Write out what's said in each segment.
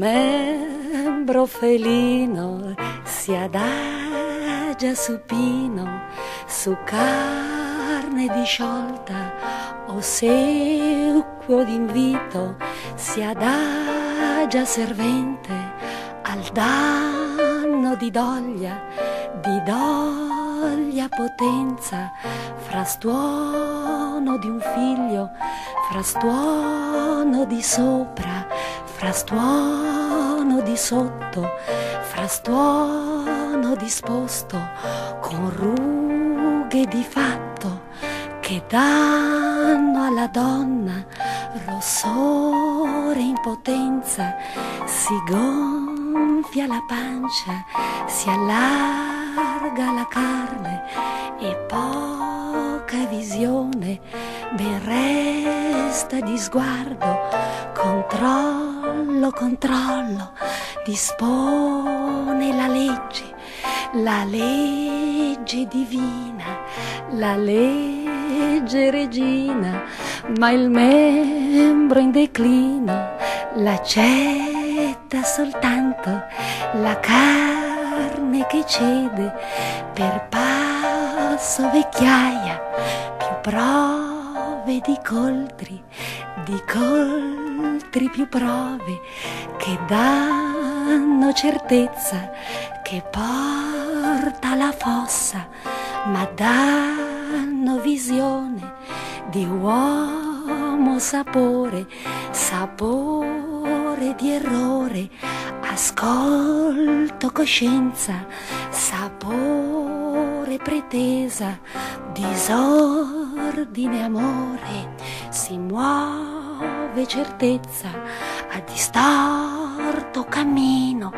membro felino si adagia supino su carne disciolta o sequo d'invito si adagia servente al danno di doglia, di doglia potenza, frastuono di un figlio, frastuono di sopra, frastuono di sotto, frastuono disposto, con rughe di fatto che danno alla donna rossore impotenza, si gonfia la pancia, si allarga la carne e poca visione, ben resta di sguardo, controllo, controllo, dispone la legge, la legge divina, la legge regina, ma il membro in declino l'accetta soltanto la carne che cede per passo vecchiaia, più prove di coltri, di coltri più prove che danno certezza che porta alla fossa, ma danno visione di uomo sapore, sapore di errore, ascolto coscienza, sapore pretesa, disordine amore, si muove certezza a distorto cammino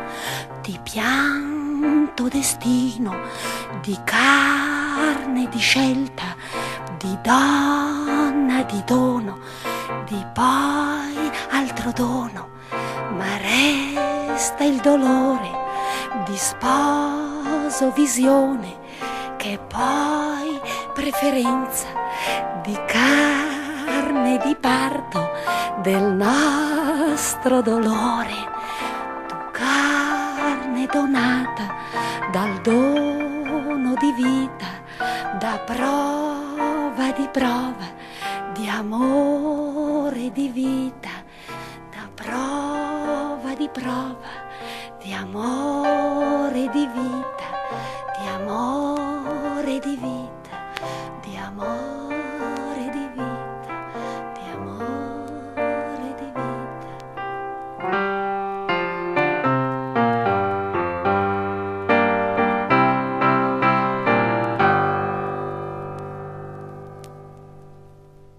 di pianto destino, di carne di scelta, di donna di dono, di poi altro dono, ma resta il dolore di sposo visione che poi preferenza di carne di parto del nostro dolore. Tu carne donata dal dono di vita, da prova di prova, di amore di vita, da prova di prova, di amore di vita, di amore di vita, di amore.